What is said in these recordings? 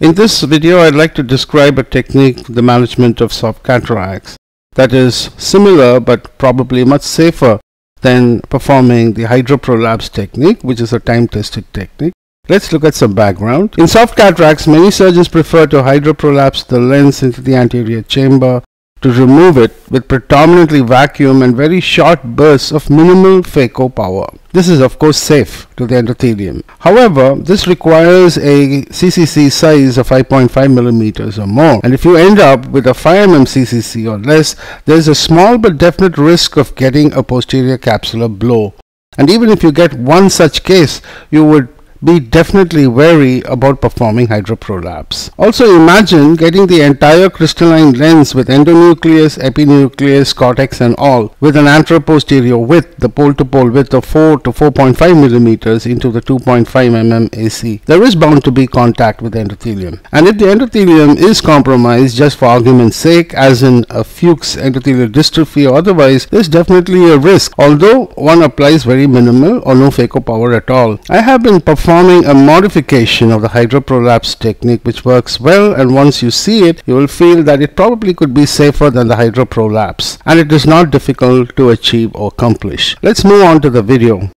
In this video, I'd like to describe a technique for the management of soft cataracts that is similar but probably much safer than performing the hydroprolapse technique, which is a time-tested technique. Let's look at some background. In soft cataracts, many surgeons prefer to hydroprolapse the lens into the anterior chamber to remove it with predominantly vacuum and very short bursts of minimal phaco power. This is of course safe to the endothelium. However, this requires a CCC size of 5.5 millimeters or more and if you end up with a 5 mm CCC or less, there is a small but definite risk of getting a posterior capsular blow. And even if you get one such case, you would be definitely wary about performing hydroprolapse. Also imagine getting the entire crystalline lens with endonucleus, epinucleus, cortex and all with an anteroposterior width, the pole-to-pole width of 4 to 4.5 millimeters into the 2.5 mm AC. There is bound to be contact with the endothelium. And if the endothelium is compromised just for argument's sake as in a Fuchs endothelial dystrophy or otherwise, there's definitely a risk although one applies very minimal or no phaco power at all. I have been performing performing a modification of the hydroprolapse technique which works well and once you see it you will feel that it probably could be safer than the hydroprolapse and it is not difficult to achieve or accomplish. Let's move on to the video.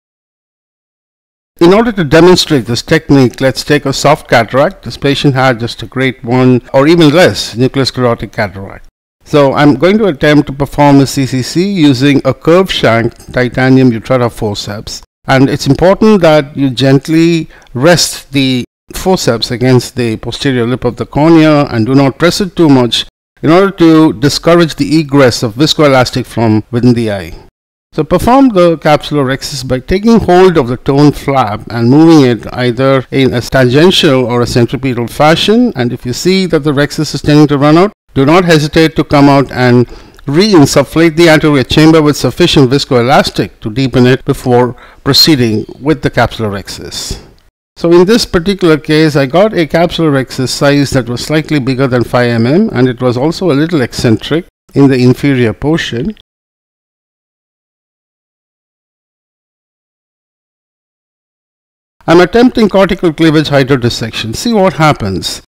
In order to demonstrate this technique, let's take a soft cataract. This patient had just a grade 1 or even less nucleus sclerotic cataract. So I'm going to attempt to perform a CCC using a curved shank titanium Utrata forceps and it's important that you gently rest the forceps against the posterior lip of the cornea and do not press it too much in order to discourage the egress of viscoelastic from within the eye. So perform the capsular capsulorhexis by taking hold of the tone flap and moving it either in a tangential or a centripetal fashion and if you see that the rhexis is tending to run out, do not hesitate to come out and Re-insufflate the anterior chamber with sufficient viscoelastic to deepen it before proceeding with the capsular capsulorhexis. So in this particular case, I got a capsular capsulorhexis size that was slightly bigger than 5 mm and it was also a little eccentric in the inferior portion. I'm attempting cortical cleavage hydrodissection. See what happens.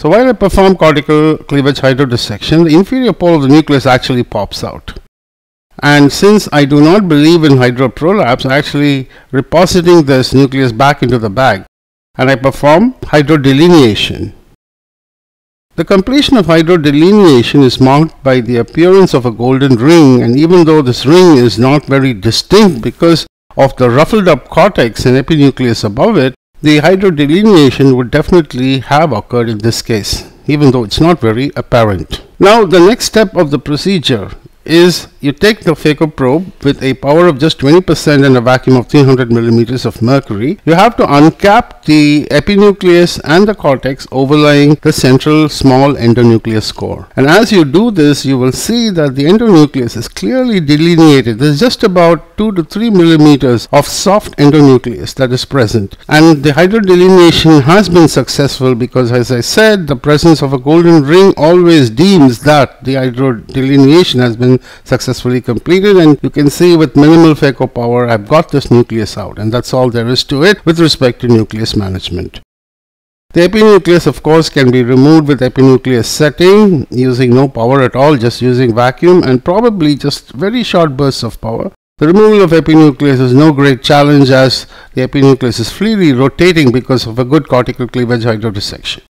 So while I perform cortical cleavage hydrodissection, the inferior pole of the nucleus actually pops out. And since I do not believe in hydroprolapse, I'm actually repositing this nucleus back into the bag and I perform hydrodelineation. The completion of hydrodelineation is marked by the appearance of a golden ring and even though this ring is not very distinct because of the ruffled up cortex and epinucleus above it, the hydrodelineation would definitely have occurred in this case, even though it's not very apparent. Now the next step of the procedure is you take the phaco probe with a power of just 20% and a vacuum of 300 millimeters of mercury. You have to uncap the epinucleus and the cortex overlying the central small endonucleus core. And as you do this, you will see that the endonucleus is clearly delineated. There's just about 2 to 3 millimeters of soft endonucleus that is present. And the hydrodelineation has been successful because as I said, the presence of a golden ring always deems that the hydrodelineation has been successful successfully completed and you can see with minimal phaco power I've got this nucleus out and that's all there is to it with respect to nucleus management. The epinucleus of course can be removed with epinucleus setting using no power at all just using vacuum and probably just very short bursts of power. The removal of epinucleus is no great challenge as the epinucleus is freely rotating because of a good cortical cleavage hydrodissection.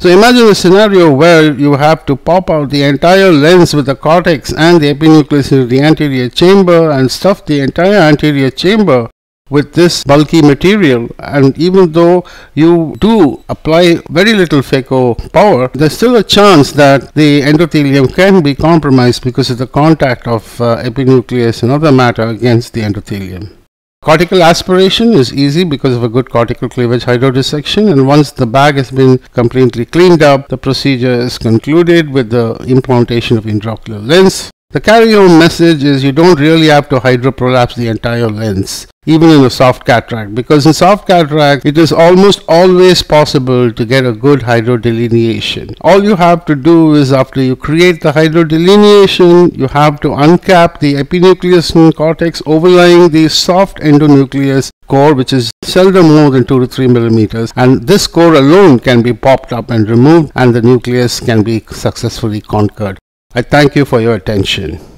So imagine a scenario where you have to pop out the entire lens with the cortex and the epinucleus into the anterior chamber and stuff the entire anterior chamber with this bulky material and even though you do apply very little phaco power there's still a chance that the endothelium can be compromised because of the contact of uh, epinucleus and other matter against the endothelium. Cortical aspiration is easy because of a good cortical cleavage hydrodissection and once the bag has been completely cleaned up, the procedure is concluded with the implantation of intraocular lens. The carry-home message is you don't really have to hydroprolapse the entire lens even in a soft cataract because in soft cataract it is almost always possible to get a good hydrodelineation. All you have to do is after you create the hydrodelineation you have to uncap the epinucleus and cortex overlying the soft endonucleus core which is seldom more than 2 to 3 millimeters and this core alone can be popped up and removed and the nucleus can be successfully conquered. I thank you for your attention.